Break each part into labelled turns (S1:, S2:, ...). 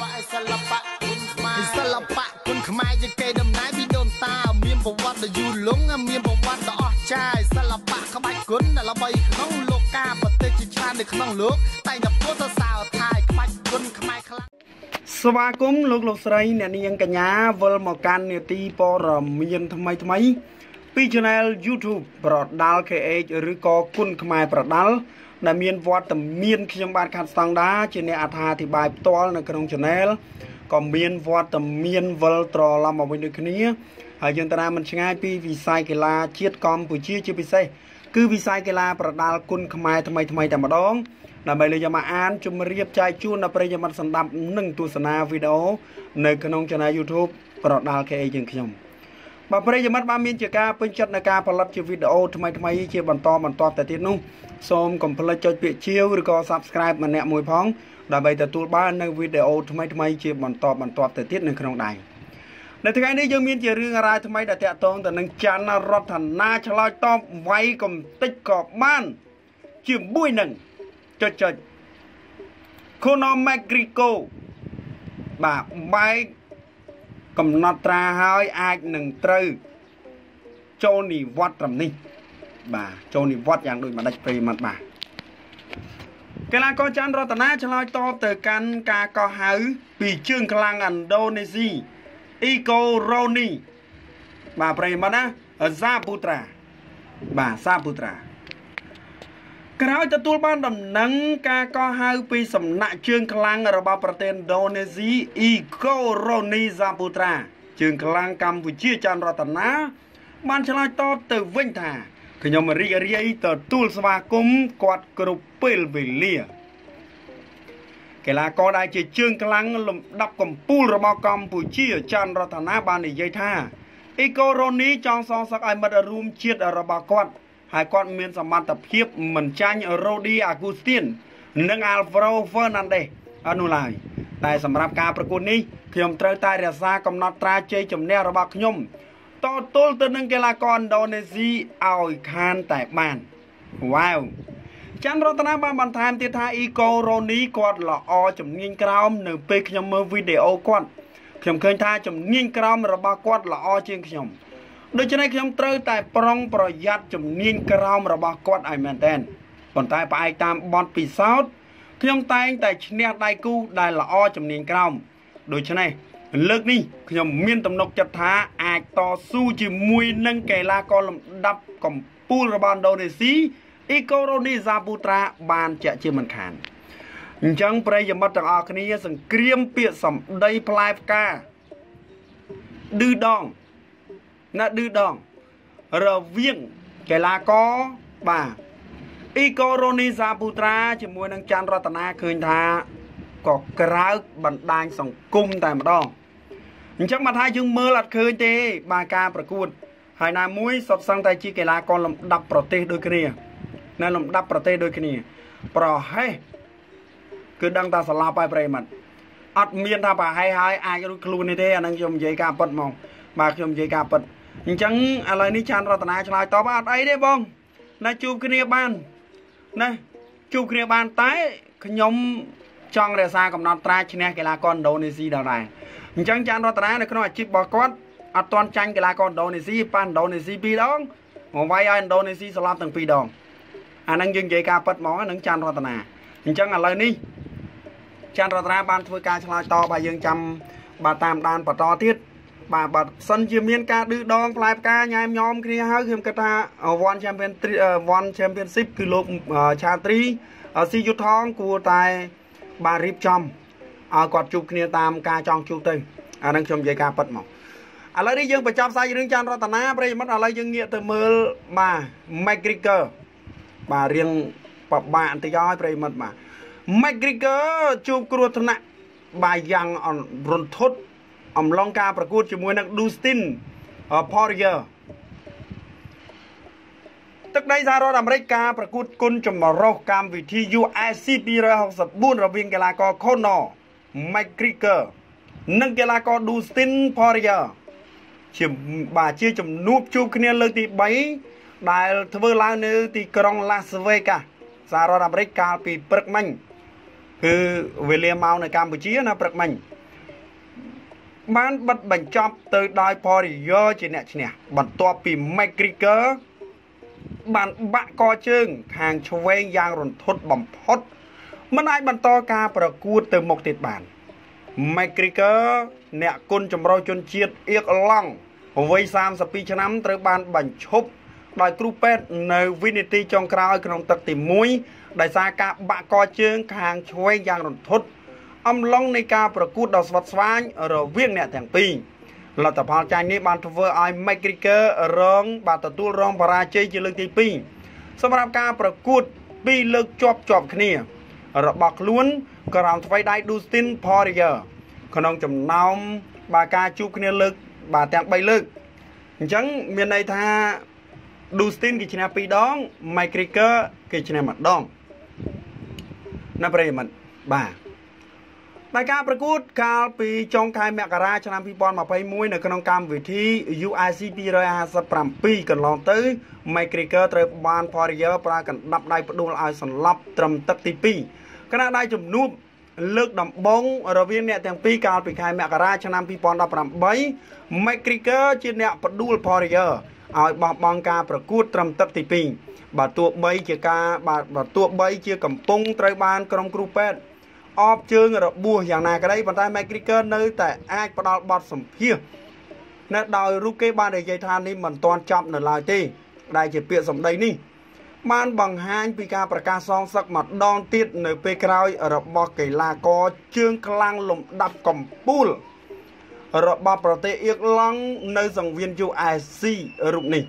S1: បៈសិល្បៈគុណខ្មែរសិល្បៈគុណខ្មែរជាកេរដំណែលពីដូនតា មានប្រវត្តិដ៏យូរលង់មានប្រវត្តិដ៏អស្ចារ្យសិល្បៈក្បាច់គុណដែលល្បីក្នុងលោកកាប្រទេសជាច្រើននៅក្នុងលោកតែងតែពោលសរសើរថាក្បាច់គុណខ្មែរខ្លាំង
S2: ស្វាគមន៍លោកលោកស្រីអ្នកនាងកញ្ញាវិលមកកាន់នេតិព័រមានថ្មីថ្មីពី Channel YouTube ប្រដាល់ KH ឬក៏គុណខ្មែរប្រដាល់ ដែលមានវត្តមានខ្ញុំបាទខាត់ស្តង់ដាជាអ្នកអត្ថាធិប្បាយផ្ទាល់នៅក្នុង Channel ក៏មានវត្តមានវិលត្រឡប់មកវិញដូចគ្នាហើយយើងតារាមិនឆ្ងាយពីវិស័យកីឡាជាតិកម្ពុជាជាពិសេសគឺវិស័យកីឡាប្រដាល់គុណខ្មែរថ្មីថ្មីតែម្ដងដើម្បីលើកយកមកអានជម្រាបចែកជូនដល់ប្រិយមិត្តសម្ដាប់និងទស្សនាវីដេអូនៅក្នុង Channel YouTube ប្រដាល់ KA យើងខ្ញុំ បើប្រិយមិត្តបានមានជាការពេញចិត្តในការផលិតជាវីដេអូថ្មីថ្មីជាបន្តបន្តទៅទៀតនោះសូមកុំភ្លេចចុចពាក្យជាវឬក៏ Subscribe ម្នាក់មួយផងដើម្បីទទួលបាននៅវីដេអូថ្មីថ្មីជាបន្តបន្តទៅទៀតនៅក្នុងដៃនៅថ្ងៃនេះយើងមានជារឿងរ៉ាវថ្មីដែលតាក់ទងទៅនឹងច័ន្ទរដ្ឋនាឆ្លើយតបវាយកំតិចក៏បានជាមួយនឹងចុចចុច Conor McGregor បាទបែក កំណត់ត្រាហើយអាចនឹងត្រូវចូលនិវត្តន៍ត្រឹមនេះ បាទចូលនិវត្តន៍យ៉ាងដូចម្ដេចប្រិមត្តបាទកីឡាករច័ន្ទរតនាឆ្លើយតបទៅកាន់ការកោះហៅពីជើងខ្លាំងឥណ្ឌូនេស៊ីអ៊ីកូរ៉ូនីបាទប្រិមត្តណាសាពូត្រាបាទសាពូត្រា ក្រោយទទួលបានដំណឹងការកោះហៅពីសំណាក់ជើងខ្លាំងរបស់ប្រទេសឥណ្ឌូនេស៊ីអ៊ីកូរ៉ូនីសាពូត្រាជើងខ្លាំងកម្ពុជាច័ន្ទរតនាបានឆ្លើយតបទៅវិញថាខ្ញុំរីករាយទទួលស្វាគមន៍គាត់គ្រប់ពេលវេលាកីឡាករដែលជាជើងខ្លាំងលំដាប់កំពូលរបស់កម្ពុជាច័ន្ទរតនាបាននិយាយថាអ៊ីកូរ៉ូនីចង់សងសឹកឲ្យមិត្តរួមជាតិរបស់គាត់ ហើយគាត់មានសមត្ថភាពមិនចាញ់រ៉ូឌីអាគូស្ទៀននិងអាល់ហ្វ្រ៉ូហ្វឺណាន់ដេសអត់នោះឡើយតែសម្រាប់ការប្រកួតនេះខ្ញុំត្រូវតែរក្សាកំណត់ត្រាជ័យជំនះរបស់ខ្ញុំតទល់ទៅនឹងកីឡាករឥណ្ឌូនេស៊ីឲ្យខានតែបានវ៉ាវច័ន្ទរតនាបានបន្ថែមទៀតថាអ៊ីកូរ៉ូនីគាត់ល្អជំនាញក្រោមនៅពេលខ្ញុំមើលវីដេអូគាត់ខ្ញុំឃើញថាជំនាញក្រោមរបស់គាត់ល្អជាងខ្ញុំ ដូច្នេះខ្ញុំត្រូវតែប្រុងប្រយ័ត្នជំនាញក្រោមរបស់គាត់ឲ្យមែនតែនប៉ុន្តែផ្អែកតាមបទពិសោធន៍ខ្ញុំតែងតែឈ្នះដៃគូដែលល្អជំនាញក្រោមដូច្នេះលើកនេះខ្ញុំមានទំនុកចិត្តថាអាចតស៊ូជាមួយនឹងកីឡាករលំដាប់កំពូលរបស់ឥណ្ឌូនេស៊ីអ៊ីកូរ៉ូនីហ្សាពូត្រាបានជាក់ជាមិនខានអញ្ចឹងប្រិយមិត្តទាំងអស់គ្នា សង្គ្រាមពាក្យសម្ដីផ្លែផ្កាឌឺដង ណាឌឺដងរវាងកីឡាករបាទអ៊ីកូរ៉ូនីហ្សាពូត្រាជាមួយនឹងច័ន្ទរតនាឃើញថាក៏ក្រើកបណ្ដាញសង្គមតែម្ដងអញ្ចឹងមកថាយើងមើលអត់ឃើញទេ បាទការប្រកួត ហើយណាមួយសុទ្ធសឹងតែជាកីឡាករលំដាប់ប្រទេសដូចគ្នានៅលំដាប់ប្រទេសដូចគ្នា ប្រហែសគឺដឹងថាស្លាប់ហើយប្រិមត្តអត់មានថាប្រហែសហើយអាចរួចខ្លួននេះទេអានឹងខ្ញុំនិយាយការពិតហ្មងបាទខ្ញុំនិយាយការពិត អញ្ចឹងឥឡូវនេះចាន់រតនាឆ្លើយតបអត់អីទេបងណាជួបគ្នាបានណាជួបគ្នាបានតែខ្ញុំចង់រក្សាកំណត់ត្រាឈ្នះកីឡាករឥណ្ឌូនេស៊ីដល់ដែរអញ្ចឹងចាន់រតនានៅក្នុងអាជីពរបស់គាត់អត់ទាន់ចាញ់កីឡាករឥណ្ឌូនេស៊ីប៉ះឥណ្ឌូនេស៊ី2ដងមកវាយឲ្យឥណ្ឌូនេស៊ីស្លាប់ទាំង2ដងអាហ្នឹងយើងនិយាយការប៉ັດហ្មងហ្នឹងចាន់រតនាអញ្ចឹងឥឡូវនេះចាន់រតនាបានធ្វើការឆ្លើយតបឲ្យយើងចាំបាទតាមដានបន្តទៀត បាទបើសិនជាមានការឌឺដងផ្លែផ្កាញ៉ែមញោមគ្នាហើយខ្ញុំគិតថា One Champion One Championship គឺលោកឆាត្រី ស៊ីយុថងគួរតែបាទរៀបចំឲ្យគាត់ជួបគ្នាតាមការចង់ជួបទៅអានឹងខ្ញុំនិយាយការប៉ັດមកឥឡូវនេះយើងបញ្ចប់សាច់រឿងចាន់រតនាប្រិយមិត្តឥឡូវយើងងាកទៅមើលបាទ McGregor បាទរៀងបបាក់បន្តិចឲ្យប្រិយមិត្តបាទ McGregor ជួបគ្រោះថ្នាក់បាទយ៉ាងរន្ធត់ អំឡុងការប្រកួតជាមួយនឹង Dustin Poirier ទឹកដីសហរដ្ឋអាមេរិកការប្រកួតគុណចម្រុះកម្មវិធី UFC 264រវាងកីឡាករ Conor McGregor និងកីឡាករ Dustin Poirier ជាបាទជាជំនួបជួបគ្នាលើកទី3ដែលធ្វើឡើងនៅទីក្រុង Las Vegas សហរដ្ឋអាមេរិកកាលពីព្រឹកមិញគឺវេលាមកនៅកម្ពុជាណាព្រឹកមិញ បានបិទបញ្ចប់ទៅដោយ Warrior ជាអ្នកឈ្នះបន្ទាប់ពី McGregor បានបាក់កជើង ខាងឆ្វេងយ៉ាងរន្ធត់បំផុតមិនអាចបន្តការប្រកួតទៅមុខទៀតបាន McGregor អ្នកគុណចម្រុះជនជាតិអៀកឡង់វ័យ32ឆ្នាំត្រូវបានបញ្ឈប់ដោយគ្រូពេទ្យនៅវិនិតិចុងក្រោយក្នុងទឹកទី1ដោយសារការបាក់កជើងខាងឆ្វេងយ៉ាងរន្ធត់ អំឡុងនៃការប្រកួតដ៏ស្វិតស្វាញរវាងអ្នកទាំងពីរលទ្ធផលចាញ់នេះបានធ្វើឲ្យ McGregor រង បានទទួលរងបរាជ័យជាលើកទី2សម្រាប់ការប្រកួតពីរលើកជាប់ជាប់គ្នា របស់ខ្លួនក្រោមថ្វីដៃ Dustin Poirier ក្នុងចំណោមបាការជួបគ្នាលើក បាទទាំង3លើកអញ្ចឹងមានន័យថា Dustin គេឈ្នះ2ដង McGregor គេឈ្នះ1ដងណាប្រិយមិត្តបាទ ដោយការប្រកួតកាលពីចុងខែមករាឆ្នាំ2021នៅក្នុងកម្មវិធី UFC 257កន្លងទៅ McGregor ត្រូវបាន Poirier ប្រើកណ្ដាប់ដៃផ្ដួលឲ្យសន្លប់ត្រឹមទឹកទី2ខណៈដែលជំនួបលើកដំបងរវាងអ្នកទាំងពីរកាលពីខែមករាឆ្នាំ2018 McGregor ជាអ្នកផ្ដួល Poirier ឲ្យបោះបង់ការប្រកួតត្រឹមទឹកទី2បាទទោះបីជាការបាទបើទោះបីជាកំពុងត្រូវបានក្រុមគ្រូពេទ្យ អបជើងរបួសយ៉ាងណាក្តីប៉ុន្តែ McGregor នៅតែអាចផ្ដល់បទសម្ភាសនៅដោយរូបគេបាននិយាយថានេះមិនទាន់ចប់នៅឡើយទេដែលជាពាក្យសម្ដីនេះបានបង្ហាញពីការប្រកាសសងសឹកម្ដងទៀតនៅពេលក្រោយរបស់កីឡាករជើងខ្លាំងលំដាប់កំពូលរបស់ប្រទេសអៀកឡង់នៅសង្វៀន USC រូបនេះ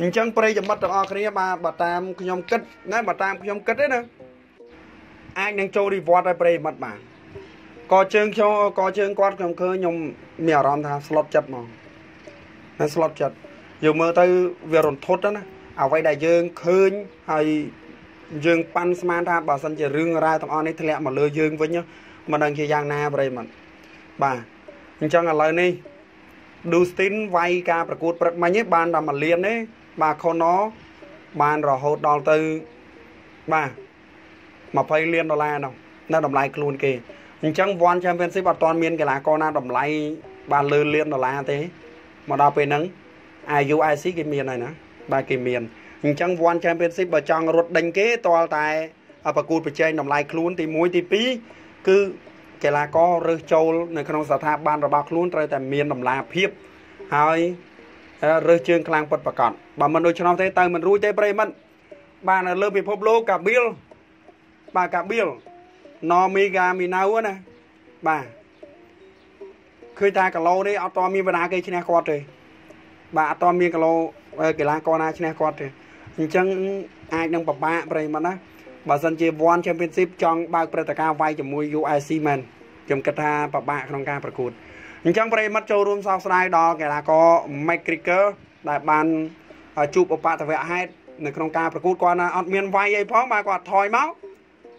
S2: អញ្ចឹងប្រិយមិត្តទាំងអស់គ្នាបាទបើតាមខ្ញុំគិតណាបើតាមខ្ញុំគិតទេណា អាចនឹងចូលរីវត្តឲ្យប្រិយមិត្តបាទក៏ជើងខ្ញុំក៏ជើងគាត់ខ្ញុំឃើញខ្ញុំមានអារម្មណ៍ថាស្លុតចិត្តហ្មងណាស្លុតចិត្តយើងមើលទៅវារន្ធត់ណាអ្វីដែលយើងឃើញហើយយើងប៉ាន់ស្មានថាបើសិនជារឿងរ៉ាវទាំងអស់នេះធ្លាក់មកលើយើងវិញមិនដឹងជាយ៉ាងណាប្រិយមិត្តបាទអញ្ចឹងឥឡូវនេះ Dustin វាយការប្រកួតព្រឹកមិញបានតែ1លានទេបាទ Conor បានរហូតដល់ទៅបាទ 20លានដុល្លារនោះនៅតម្លៃខ្លួនគេអញ្ចឹង One Championship អត់ទាន់មានកីឡាករណាតម្លៃបានលើលានដុល្លារទេមកដល់ពេលហ្នឹង IUIC គេមានហើយណាបាទគេមានអញ្ចឹង One Championship បើចង់រត់ដេញគេតលតែប្រកួតប្រជែងតម្លៃខ្លួនទី1ទី2គឺកីឡាកររើសចូលនៅក្នុងស្ថាប័នរបស់ខ្លួនត្រូវតែមានតម្លាភាពហើយរើសជើងខ្លាំងពិតប្រកបបើមិនដូច្នោះទេទៅមិនរួចទេប្រិមិត្តបាទនៅលើពិភពលោកកាបៀល បាទកាបៀលណមីកាមីណៅណាបាទឃើញថាគីឡូនេះអត់តមានបណ្ដាគេឈ្នះគាត់ទេបាទអត់តមានកីឡូកីឡាករណាឈ្នះគាត់ទេអញ្ចឹងអាចនឹងពិបាកប្រិមត្តណាបើសិនជា One Championship ចង់បើកព្រឹត្តិការណ៍វាយជាមួយ UFC មែនខ្ញុំគិតថាពិបាកក្នុងការប្រកួតអញ្ចឹងប្រិមិត្តចូលរួមសោកស្ដាយដល់កីឡាករ McGregor ដែលបានជួបឧបទ្ទវហេតុនៅក្នុងការប្រកួតគាត់ណាអត់មានវាយអីផងបាទគាត់ថយមក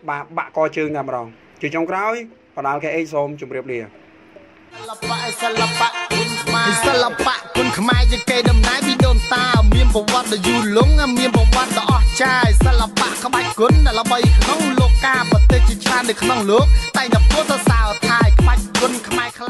S2: បាទបាក់កជើងតែម្ដងជាចុងក្រោយបដាល់ KH សូមជម្រាបលា
S1: សិល្បៈសិល្បៈគុណខ្មែរសិល្បៈគុណខ្មែរជាកេរដំណែលពីដូនតាមានប្រវត្តិដ៏យូរលង់មានប្រវត្តិដ៏អស្ចារ្យសិល្បៈក្បាច់គុណដែលល្បីក្នុងលោកកាប្រទេសជាច្រើននៅក្នុងលោកតែតែពុទ្ធសាសនាថៃក្បាច់គុណខ្មែរខ្លាំង